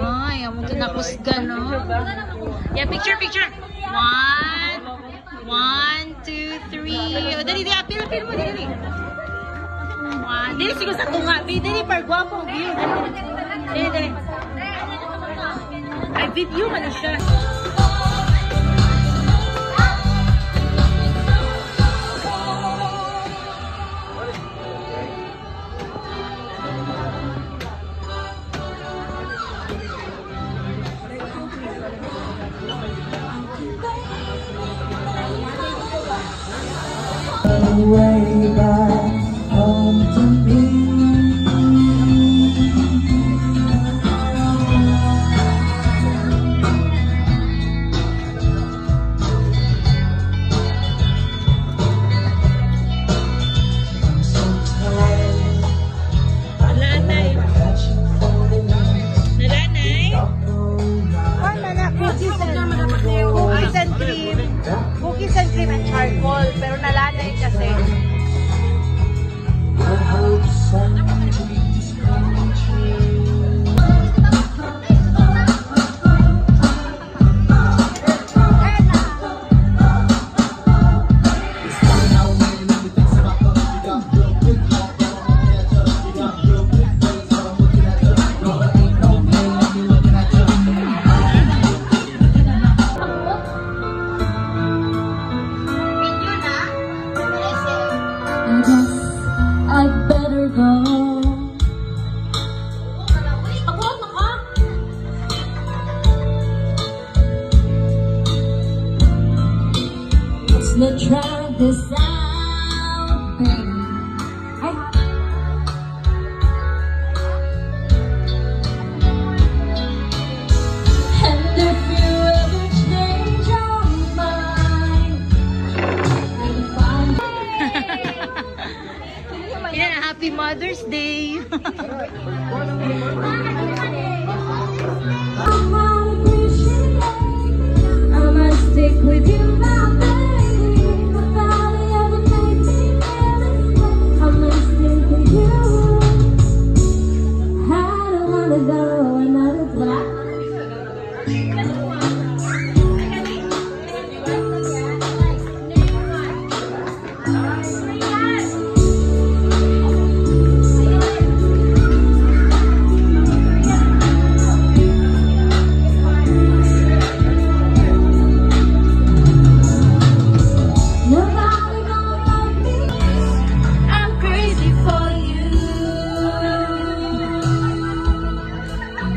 Ay, amo tinapos gano. Yeah, picture, picture. One, one, two, three. O, dali, dali. Apil, apil mo, dali. One. Dali, siguro sa tunga. Dali, par guwapo. Dali, dali. Ay, video man siya. away by But try this out, baby. Mother's Day.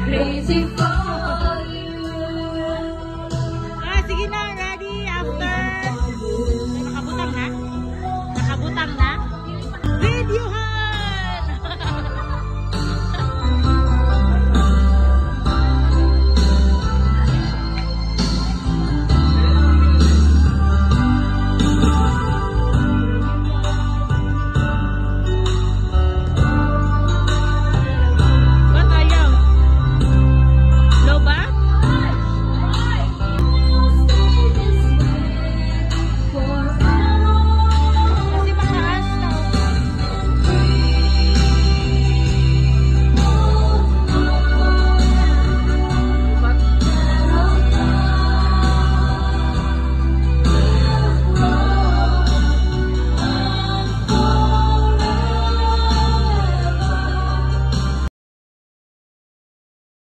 crazy for.